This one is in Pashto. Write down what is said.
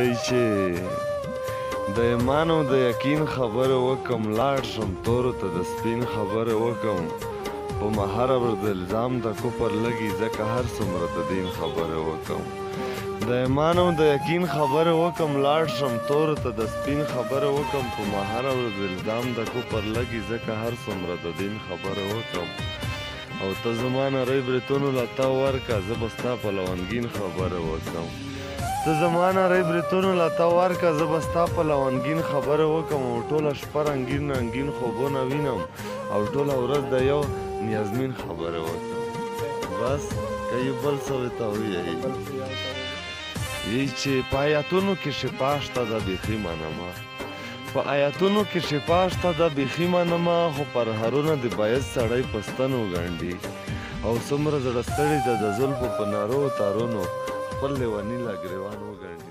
یی چې د ایمان او د یقین خبره وکم لاړ شم تورو ته د سپین خبره وکم په ما هره ورځ د الزام د کفر لګي ځکه هر څومره د دین خبره وکم د ایمان او د یقین خبره وکم لاړ شم تورو ته د سپین خبره وکم په ما هره ورځ د الزام د کفر لګي ځکه هر څومره د دین خبره وکم او ته زما نری بریتونو لا تا ورکه زه به ستا په لونګین خبره وکم ته زما نری بریتونو لا تا ورکه زه به ستا په لونګین خبره وکم او ټوله شپه رنګین رنګین خوبونه وینم او ټوله ورځ د یو نیازمین خبره وکم بس که یو بل څه ورته ووایي یی چې په آیاتونو کې شفا شته ده بیخي منمه په آیاتونو کې شفا شته ده بیخي منم خو پرهرونه د باید سړی په ستن وګنډي او څومره زړه ستړي ده د زلفو په نارو تارونو خپل لیوني لا ګریوان وګنډي